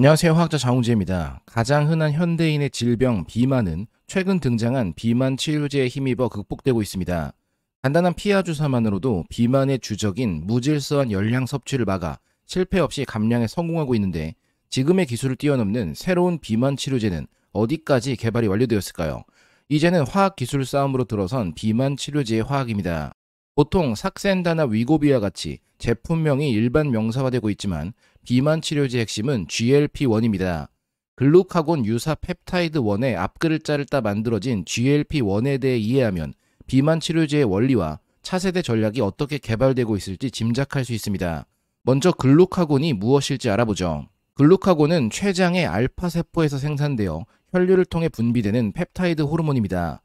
안녕하세요. 화학자 장우재입니다. 가장 흔한 현대인의 질병 비만은 최근 등장한 비만 치료제에 힘입어 극복되고 있습니다. 간단한 피하 주사만으로도 비만의 주적인 무질서한 열량 섭취를 막아 실패 없이 감량에 성공하고 있는데 지금의 기술을 뛰어넘는 새로운 비만 치료제는 어디까지 개발이 완료되었을까요? 이제는 화학 기술 싸움으로 들어선 비만 치료제의 화학입니다. 보통 삭센다나 위고비와 같이 제품명이 일반 명사화되고 있지만 비만 치료제 핵심은 GLP-1입니다. 글루카곤 유사 펩타이드 1의 앞글자를 따 만들어진 GLP-1에 대해 이해하면 비만 치료제의 원리와 차세대 전략이 어떻게 개발되고 있을지 짐작할 수 있습니다. 먼저 글루카곤이 무엇일지 알아보죠. 글루카곤은 췌장의 알파 세포에서 생산되어 혈류를 통해 분비되는 펩타이드 호르몬입니다.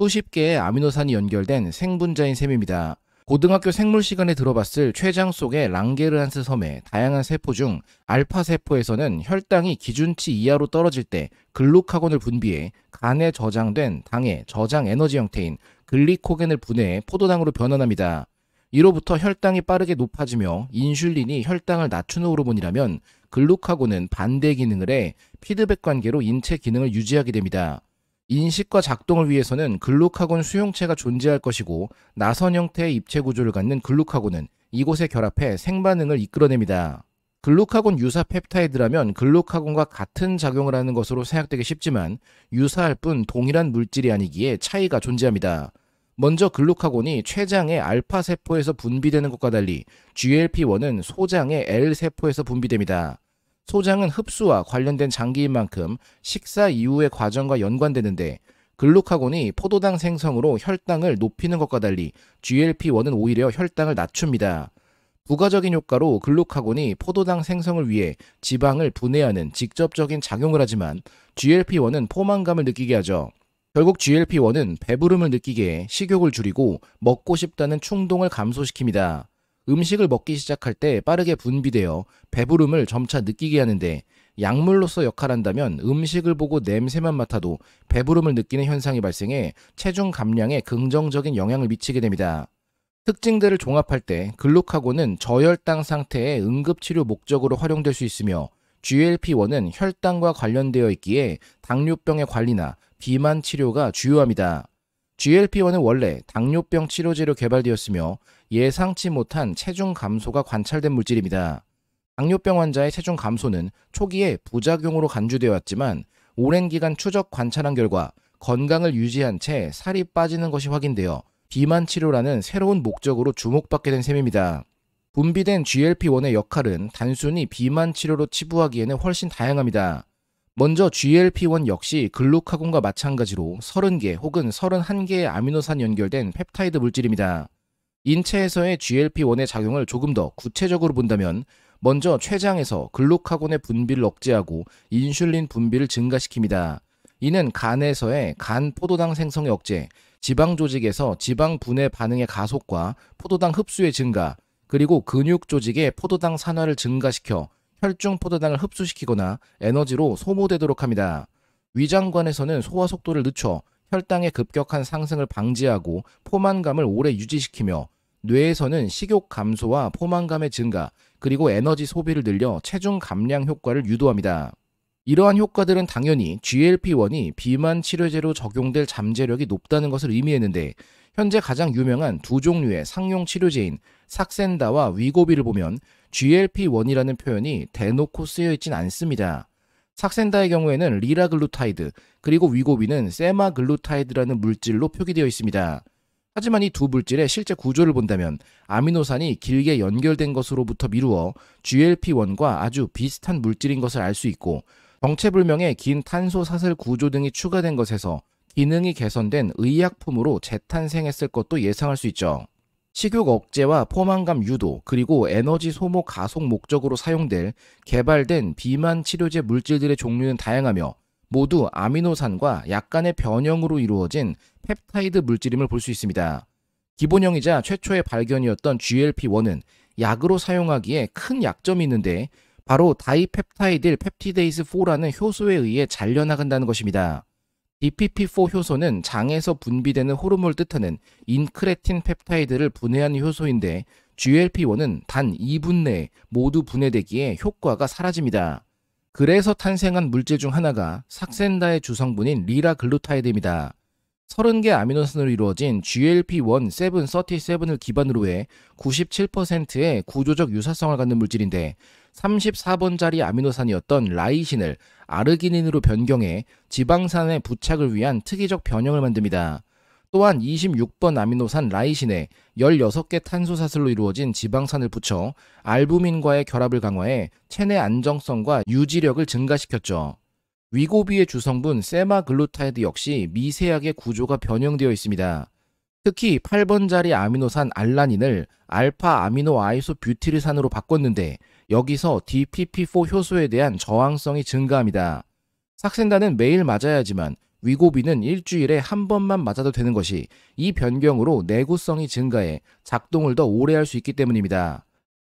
수십 개의 아미노산이 연결된 생분자인 셈입니다. 고등학교 생물 시간에 들어봤을 췌장 속의 랑게르한스 섬의 다양한 세포 중 알파 세포에서는 혈당이 기준치 이하로 떨어질 때 글루카곤을 분비해 간에 저장된 당의 저장 에너지 형태인 글리코겐을 분해해 포도당으로 변환합니다. 이로부터 혈당이 빠르게 높아지며 인슐린이 혈당을 낮추는 호르몬이라면 글루카곤은 반대 기능을 해 피드백 관계로 인체 기능을 유지하게 됩니다. 인식과 작동을 위해서는 글루카곤 수용체가 존재할 것이고 나선 형태의 입체 구조를 갖는 글루카곤은 이곳에 결합해 생반응을 이끌어냅니다. 글루카곤 유사 펩타이드라면 글루카곤과 같은 작용을 하는 것으로 생각되기 쉽지만 유사할 뿐 동일한 물질이 아니기에 차이가 존재합니다. 먼저 글루카곤이 췌장의 알파 세포에서 분비되는 것과 달리 GLP-1은 소장의 L 세포에서 분비됩니다. 소장은 흡수와 관련된 장기인 만큼 식사 이후의 과정과 연관되는데 글루카곤이 포도당 생성으로 혈당을 높이는 것과 달리 GLP-1은 오히려 혈당을 낮춥니다. 부가적인 효과로 글루카곤이 포도당 생성을 위해 지방을 분해하는 직접적인 작용을 하지만 GLP-1은 포만감을 느끼게 하죠. 결국 GLP-1은 배부름을 느끼게 해 식욕을 줄이고 먹고 싶다는 충동을 감소시킵니다. 음식을 먹기 시작할 때 빠르게 분비되어 배부름을 점차 느끼게 하는데 약물로서 역할한다면 음식을 보고 냄새만 맡아도 배부름을 느끼는 현상이 발생해 체중 감량에 긍정적인 영향을 미치게 됩니다. 특징들을 종합할 때 글루카곤은 저혈당 상태의 응급치료 목적으로 활용될 수 있으며 GLP-1은 혈당과 관련되어 있기에 당뇨병의 관리나 비만 치료가 주요합니다. GLP-1은 원래 당뇨병 치료제로 개발되었으며 예상치 못한 체중 감소가 관찰된 물질입니다. 당뇨병 환자의 체중 감소는 초기에 부작용으로 간주되어 왔지만 오랜 기간 추적 관찰한 결과 건강을 유지한 채 살이 빠지는 것이 확인되어 비만 치료라는 새로운 목적으로 주목받게 된 셈입니다. 분비된 GLP-1의 역할은 단순히 비만 치료로 치부하기에는 훨씬 다양합니다. 먼저 GLP-1 역시 글루카곤과 마찬가지로 30개 혹은 31개의 아미노산 연결된 펩타이드 물질입니다. 인체에서의 GLP-1의 작용을 조금 더 구체적으로 본다면 먼저 췌장에서 글루카곤의 분비를 억제하고 인슐린 분비를 증가시킵니다. 이는 간에서의 간 포도당 생성의 억제, 지방 조직에서 지방 분해 반응의 가속과 포도당 흡수의 증가, 그리고 근육 조직의 포도당 산화를 증가시켜 혈중 포도당을 흡수시키거나 에너지로 소모되도록 합니다. 위장관에서는 소화 속도를 늦춰 혈당의 급격한 상승을 방지하고 포만감을 오래 유지시키며 뇌에서는 식욕 감소와 포만감의 증가 그리고 에너지 소비를 늘려 체중 감량 효과를 유도합니다. 이러한 효과들은 당연히 GLP-1이 비만 치료제로 적용될 잠재력이 높다는 것을 의미했는데 현재 가장 유명한 두 종류의 상용 치료제인 삭센다와 위고비를 보면 GLP-1이라는 표현이 대놓고 쓰여 있진 않습니다. 삭센다의 경우에는 리라글루타이드 그리고 위고비는 세마글루타이드라는 물질로 표기되어 있습니다. 하지만 이 두 물질의 실제 구조를 본다면 아미노산이 길게 연결된 것으로부터 미루어 GLP-1과 아주 비슷한 물질인 것을 알 수 있고 정체불명의 긴 탄소 사슬 구조 등이 추가된 것에서 기능이 개선된 의약품으로 재탄생했을 것도 예상할 수 있죠. 식욕 억제와 포만감 유도 그리고 에너지 소모 가속 목적으로 사용될 개발된 비만 치료제 물질들의 종류는 다양하며 모두 아미노산과 약간의 변형으로 이루어진 펩타이드 물질임을 볼 수 있습니다. 기본형이자 최초의 발견이었던 GLP-1은 약으로 사용하기에 큰 약점이 있는데 바로 dipeptidyl peptidase 4라는 효소에 의해 잘려나간다는 것입니다. DPP4 효소는 장에서 분비되는 호르몬을 뜻하는 incretin 펩타이드를 분해하는 효소인데 GLP-1은 단 2분 내에 모두 분해되기에 효과가 사라집니다. 그래서 탄생한 물질 중 하나가 삭센다의 주성분인 리라글루타이드입니다. 30개 아미노산으로 이루어진 GLP-1 737을 기반으로 해 97%의 구조적 유사성을 갖는 물질인데 34번짜리 아미노산이었던 라이신을 아르기닌으로 변경해 지방산의 부착을 위한 특이적 변형을 만듭니다. 또한 26번 아미노산 라이신에 16개 탄소사슬로 이루어진 지방산을 붙여 알부민과의 결합을 강화해 체내 안정성과 유지력을 증가시켰죠. 위고비의 주성분 세마글루타이드 역시 미세하게 구조가 변형되어 있습니다. 특히 8번짜리 아미노산 알라닌을 알파 아미노 아이소 뷰티르산으로 바꿨는데 여기서 DPP4 효소에 대한 저항성이 증가합니다. 삭센다는 매일 맞아야지만 위고비는 일주일에 한 번만 맞아도 되는 것이 이 변경으로 내구성이 증가해 작동을 더 오래 할 수 있기 때문입니다.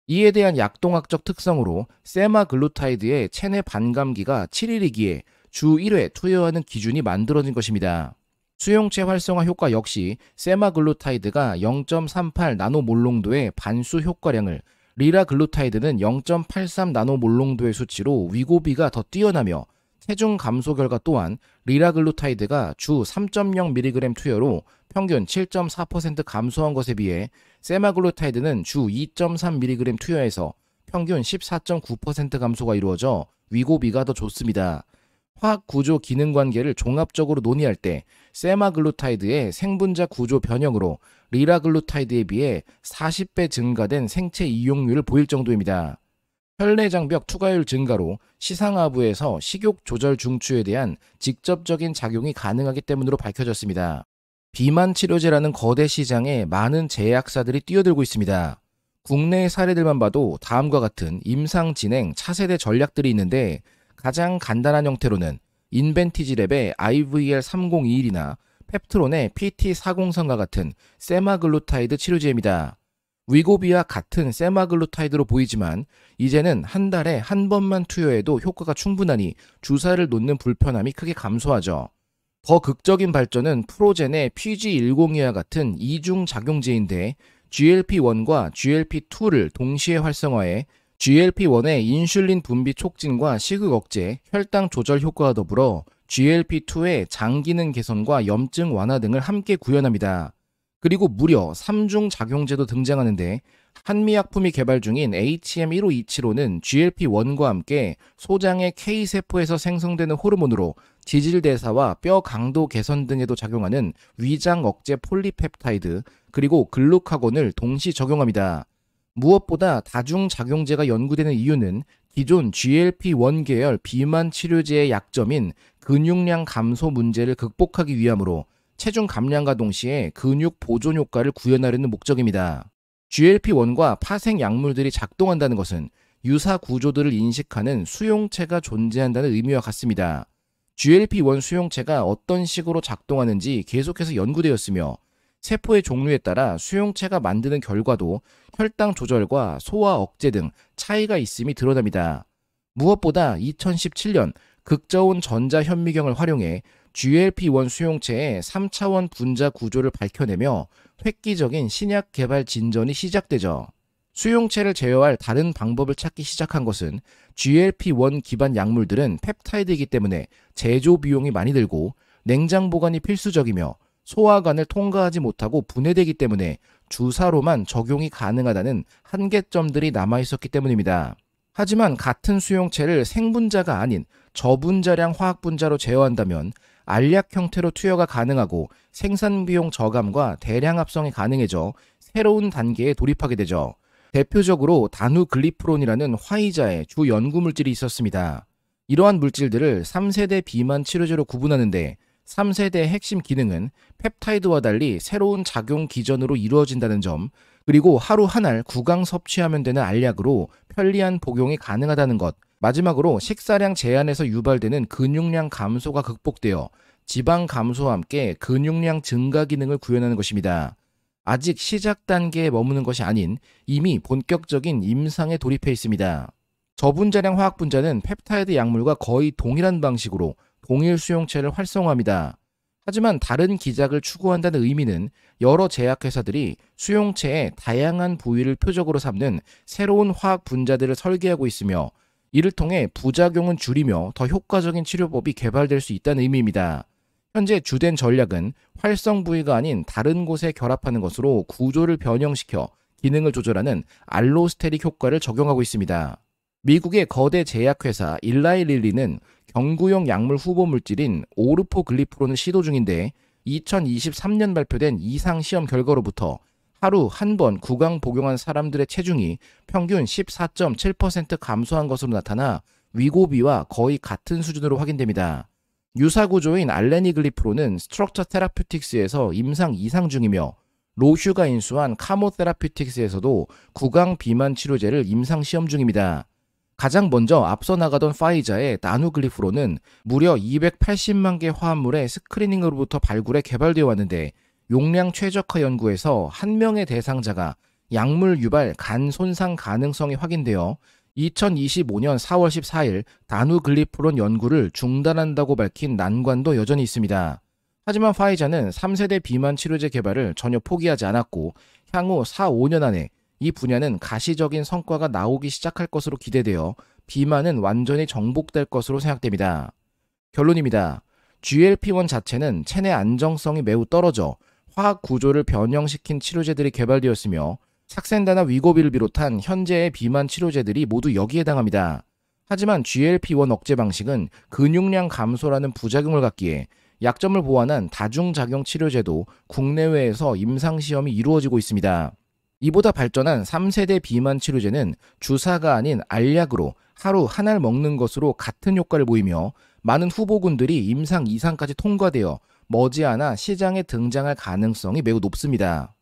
이에 대한 약동학적 특성으로 세마글루타이드의 체내 반감기가 7일이기에 주 1회 투여하는 기준이 만들어진 것입니다. 수용체 활성화 효과 역시 세마글루타이드가 0.38 나노몰 농도의 반수 효과량을 리라글루타이드는 0.83 나노몰 농도의 수치로 위고비가 더 뛰어나며 체중 감소 결과 또한 리라글루타이드가 주 3.0mg 투여로 평균 7.4% 감소한 것에 비해 세마글루타이드는 주 2.3mg 투여해서 평균 14.9% 감소가 이루어져 위고비가 더 좋습니다. 화학 구조 기능 관계를 종합적으로 논의할 때 세마글루타이드의 생분자 구조 변형으로 리라글루타이드에 비해 40배 증가된 생체 이용률을 보일 정도입니다. 혈뇌장벽 투과율 증가로 시상하부에서 식욕 조절 중추에 대한 직접적인 작용이 가능하기 때문으로 밝혀졌습니다. 비만 치료제라는 거대 시장에 많은 제약사들이 뛰어들고 있습니다. 국내 사례들만 봐도 다음과 같은 임상 진행 차세대 전략들이 있는데 가장 간단한 형태로는 인벤티지랩의 IVL3021이나 펩트론의 PT403과 같은 세마글루타이드 치료제입니다. 위고비와 같은 세마글루타이드로 보이지만 이제는 한 달에 한 번만 투여해도 효과가 충분하니 주사를 놓는 불편함이 크게 감소하죠. 더 극적인 발전은 프로젠의 PG102와 같은 이중 작용제인데 GLP-1과 GLP-2를 동시에 활성화해 GLP-1의 인슐린 분비 촉진과 식욕 억제, 혈당 조절 효과와 더불어 GLP-2의 장 기능 개선과 염증 완화 등을 함께 구현합니다. 그리고 무려 3중 작용제도 등장하는데 한미약품이 개발 중인 HM15275는 GLP-1과 함께 소장의 K세포에서 생성되는 호르몬으로 지질대사와 뼈 강도 개선 등에도 작용하는 위장 억제 폴리펩타이드 그리고 글루카곤을 동시 적용합니다. 무엇보다 다중작용제가 연구되는 이유는 기존 GLP-1 계열 비만 치료제의 약점인 근육량 감소 문제를 극복하기 위함으로 체중 감량과 동시에 근육 보존 효과를 구현하려는 목적입니다. GLP-1과 파생 약물들이 작동한다는 것은 유사 구조들을 인식하는 수용체가 존재한다는 의미와 같습니다. GLP-1 수용체가 어떤 식으로 작동하는지 계속해서 연구되었으며 세포의 종류에 따라 수용체가 만드는 결과도 혈당 조절과 소화 억제 등 차이가 있음이 드러납니다. 무엇보다 2017년 극저온 전자 현미경을 활용해 GLP-1 수용체의 3차원 분자 구조를 밝혀내며 획기적인 신약 개발 진전이 시작되죠. 수용체를 제어할 다른 방법을 찾기 시작한 것은 GLP-1 기반 약물들은 펩타이드이기 때문에 제조 비용이 많이 들고 냉장 보관이 필수적이며 소화관을 통과하지 못하고 분해되기 때문에 주사로만 적용이 가능하다는 한계점들이 남아 있었기 때문입니다. 하지만 같은 수용체를 생분자가 아닌 저분자량 화학분자로 제어한다면 알약 형태로 투여가 가능하고 생산 비용 저감과 대량 합성이 가능해져 새로운 단계에 돌입하게 되죠. 대표적으로 다누글리프론이라는 화이자의 주 연구 물질이 있었습니다. 이러한 물질들을 3세대 비만 치료제로 구분하는데 3세대의 핵심 기능은 펩타이드와 달리 새로운 작용 기전으로 이루어진다는 점, 그리고 하루 한 알 구강 섭취하면 되는 알약으로 편리한 복용이 가능하다는 것, 마지막으로 식사량 제한에서 유발되는 근육량 감소가 극복되어 지방 감소와 함께 근육량 증가 기능을 구현하는 것입니다. 아직 시작 단계에 머무는 것이 아닌 이미 본격적인 임상에 돌입해 있습니다. 저분자량 화학 분자는 펩타이드 약물과 거의 동일한 방식으로 동일 수용체를 활성화합니다. 하지만 다른 기작을 추구한다는 의미는 여러 제약회사들이 수용체의 다양한 부위를 표적으로 삼는 새로운 화학 분자들을 설계하고 있으며 이를 통해 부작용은 줄이며 더 효과적인 치료법이 개발될 수 있다는 의미입니다. 현재 주된 전략은 활성 부위가 아닌 다른 곳에 결합하는 것으로 구조를 변형시켜 기능을 조절하는 allosteric 효과를 적용하고 있습니다. 미국의 거대 제약회사 일라이 릴리는 경구용 약물 후보 물질인 orforglipron을 시도 중인데 2023년 발표된 이상 시험 결과로부터 하루 한 번 구강 복용한 사람들의 체중이 평균 14.7% 감소한 것으로 나타나 위고비와 거의 같은 수준으로 확인됩니다. 유사 구조인 aleniglipron은 Structure Therapeutics에서 임상 이상 중이며 로슈가 인수한 Carmot Therapeutics에서도 구강 비만 치료제를 임상 시험 중입니다. 가장 먼저 앞서 나가던 화이자의 danuglipron은 무려 280만 개 화합물의 screening으로부터 발굴해 개발되어 왔는데 용량 최적화 연구에서 한 명의 대상자가 약물 유발 간 손상 가능성이 확인되어 2025년 4월 14일 danuglipron 연구를 중단한다고 밝힌 난관도 여전히 있습니다. 하지만 파이자는 3세대 비만 치료제 개발을 전혀 포기하지 않았고 향후 4, 5년 안에 이 분야는 가시적인 성과가 나오기 시작할 것으로 기대되어 비만은 완전히 정복될 것으로 생각됩니다. 결론입니다. GLP-1 자체는 체내 안정성이 매우 떨어져 화학 구조를 변형시킨 치료제들이 개발되었으며 삭센다나 위고비를 비롯한 현재의 비만 치료제들이 모두 여기에 해당합니다. 하지만 GLP-1 억제 방식은 근육량 감소라는 부작용을 갖기에 약점을 보완한 다중작용 치료제도 국내외에서 임상시험이 이루어지고 있습니다. 이보다 발전한 3세대 비만 치료제는 주사가 아닌 알약으로 하루 한알 먹는 것으로 같은 효과를 보이며 많은 후보군들이 임상 이상까지 통과되어 머지않아 시장에 등장할 가능성이 매우 높습니다.